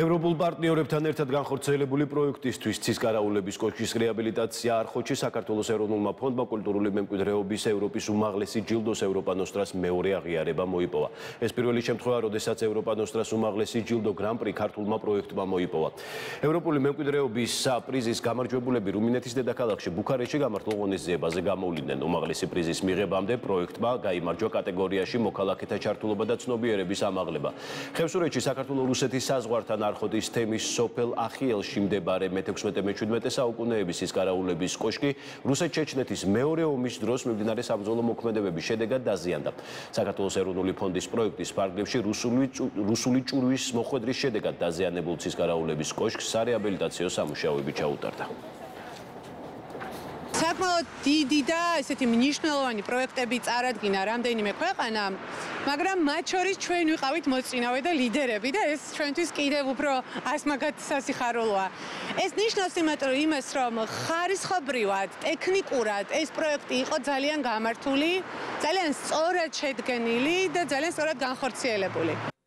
ევროპულ პარტნიორებთან ერთად განხორციელებული პროექტისთვის ცისკარაულების კოშკის რეაბილიტაცია არხოჩი საქართველოს ეროვნულმა ფონდმა კულტურული მემკვიდრეობის ევროპის უმაღლესი ჯილდოს ევროპანოსტრას მეორე აღიარება მოიპოვა. ეს პირველი შემთხვევა, როდესაც ევროპანოსტრას უმაღლესი ჯილდო გრან-პრი ქართულმა პროექტმა მოიპოვა. ევროპული მემკვიდრეობის პრიზის გამარჯვებულები რუმინეთის დედაქალაქში ბუქარესტში გამართულ ღონისძიებაზე გამოვლინდნენ. უმაღლესი პრიზის მიღებამდე პროექტმა გაიმარჯვა კატეგორიაში მოქალაქეთა ჩართულობა და ცნობიერების ამაღლება. ხევსურეთში საქართველოს რუსეთის საზღვართან ნარხოტის თემის სოფელ ახიელში მდებარე მე-16-მე-17 საუკუნეების ისკარაულების კოშკი რუსეთ-ჩეჩნეთის მეორე ომის დროს მიმდინარე საბრძოლო მოქმედებების შედეგად დაზიანდა. საქართველოს ეროვნული ფონდის პროექტის ფარგლებში რუსული რუსული ჭურვის მოხვედრის შედეგად დაზიანებულ ისკარაულების კოშკს სარეაბილიტაციო სამუშაოები ჩაუტარდა. საკმაოდ დიდი და ესეთი მნიშვნელოვანი პროექტები წარადგინა რამდენიმე ქვეყანა, მაგრამ მათ შორის ჩვენ ვიყავით მოწინავე და ლიდერები და ეს ჩვენთვის კიდევ უფრო ასმაგად სასიხარულოა. ეს ნიშნავს იმას, რომ ხარისხობრივად, ტექნიკურად ეს პროექტი იყო ძალიან გამართული, ძალიან სწორად შედგენილი და ძალიან სწორად განხორციელებული.